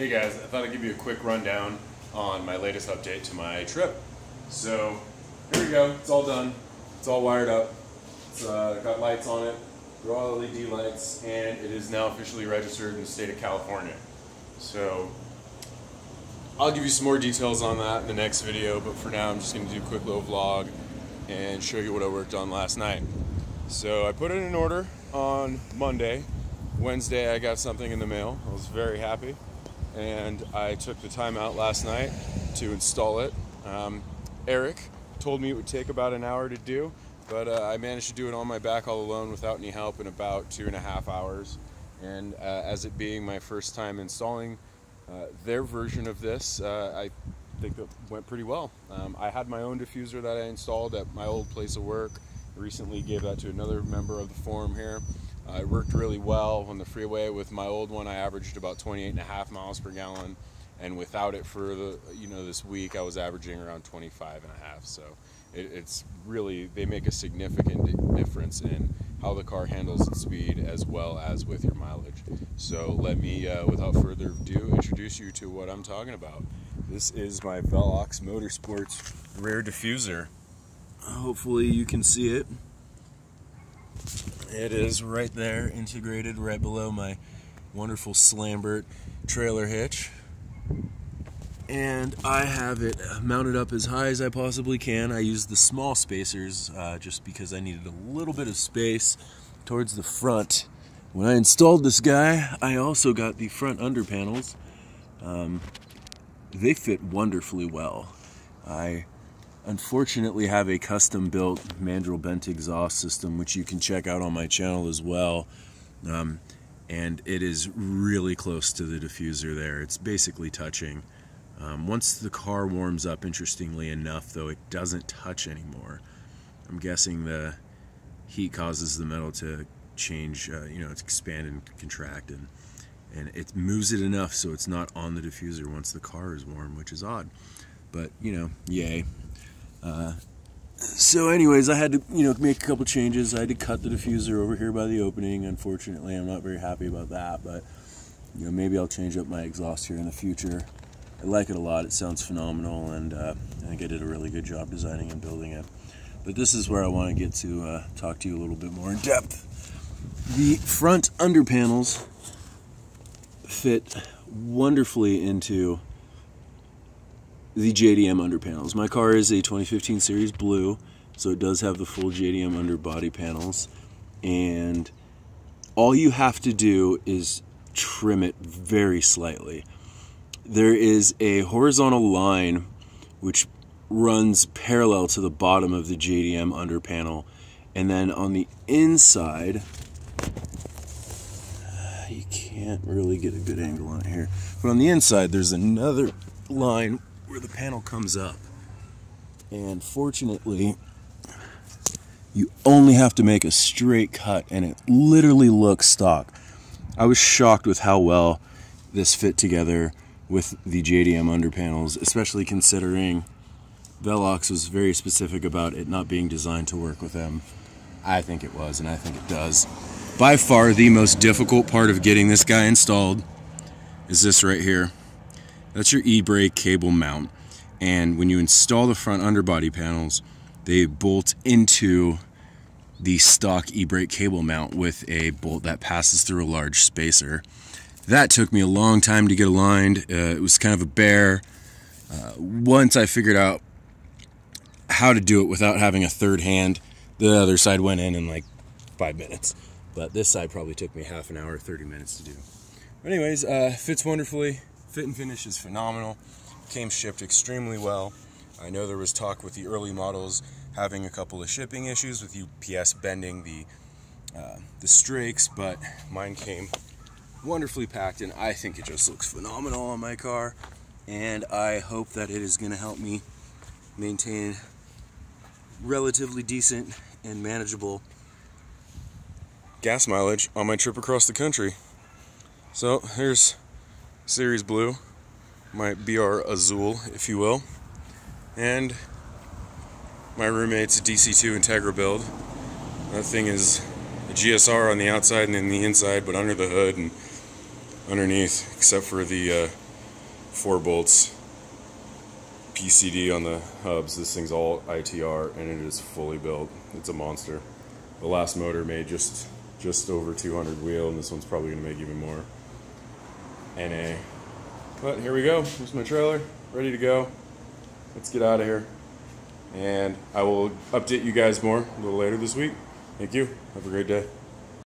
Hey guys, I thought I'd give you a quick rundown on my latest update to my trip. So, here we go, it's all done. It's all wired up. It's uh, got lights on it, they're all LED lights, and it is now officially registered in the state of California. So, I'll give you some more details on that in the next video, but for now I'm just to do a quick little vlog and show you what I worked on last night. So I put in an order on Monday. Wednesday I got something in the mail. I was very happy. And I took the time out last night to install it. Um, Eric told me it would take about an hour to do, but uh, I managed to do it on my back all alone without any help in about two and a half hours. And uh, as it being my first time installing uh, their version of this, uh, I think it went pretty well. Um, I had my own diffuser that I installed at my old place of work. I recently gave that to another member of the forum here. Uh, it worked really well on the freeway. With my old one, I averaged about 28 and a half miles per gallon, and without it for the you know this week, I was averaging around 25 and a half. So it, it's really they make a significant difference in how the car handles its speed as well as with your mileage. So let me, uh, without further ado, introduce you to what I'm talking about. This is my Velox Motorsports rear diffuser. Hopefully you can see it. It is right there, integrated right below my wonderful Slambert trailer hitch. And I have it mounted up as high as I possibly can. I use the small spacers uh, just because I needed a little bit of space towards the front. When I installed this guy, I also got the front under panels. Um, they fit wonderfully well. I unfortunately have a custom built mandrel bent exhaust system which you can check out on my channel as well. Um, and it is really close to the diffuser there. It's basically touching. Um, once the car warms up interestingly enough though it doesn't touch anymore. I'm guessing the heat causes the metal to change uh, you know it's expand and contract and and it moves it enough so it's not on the diffuser once the car is warm which is odd. But you know yay uh, so anyways, I had to, you know, make a couple changes. I had to cut the diffuser over here by the opening. Unfortunately, I'm not very happy about that, but you know, maybe I'll change up my exhaust here in the future. I like it a lot. It sounds phenomenal, and uh, I think I did a really good job designing and building it. But this is where I want to get to uh, talk to you a little bit more in depth. The front under panels fit wonderfully into the JDM under panels. My car is a 2015 Series Blue, so it does have the full JDM underbody panels. And all you have to do is trim it very slightly. There is a horizontal line which runs parallel to the bottom of the JDM under panel. And then on the inside, you can't really get a good angle on it here. But on the inside, there's another line where the panel comes up. And fortunately, you only have to make a straight cut and it literally looks stock. I was shocked with how well this fit together with the JDM under panels, especially considering Velox was very specific about it not being designed to work with them. I think it was, and I think it does. By far, the most difficult part of getting this guy installed is this right here. That's your e-brake cable mount. And when you install the front underbody panels, they bolt into the stock e-brake cable mount with a bolt that passes through a large spacer. That took me a long time to get aligned. Uh, it was kind of a bear. Uh, once I figured out how to do it without having a third hand, the other side went in in like five minutes. But this side probably took me half an hour, 30 minutes to do. Anyways, uh, fits wonderfully. Fit and finish is phenomenal. Came shipped extremely well. I know there was talk with the early models having a couple of shipping issues with UPS bending the uh, the strakes, but mine came wonderfully packed, and I think it just looks phenomenal on my car. And I hope that it is going to help me maintain relatively decent and manageable gas mileage on my trip across the country. So here's Series Blue, my BR Azul, if you will, and my roommate's DC2 Integra build. That thing is a GSR on the outside and in the inside, but under the hood and underneath, except for the uh, four bolts PCD on the hubs. This thing's all ITR and it is fully built. It's a monster. The last motor made just just over 200 wheel and this one's probably going to make even more. NA. But uh, here we go. Here's my trailer. Ready to go. Let's get out of here. And I will update you guys more a little later this week. Thank you. Have a great day.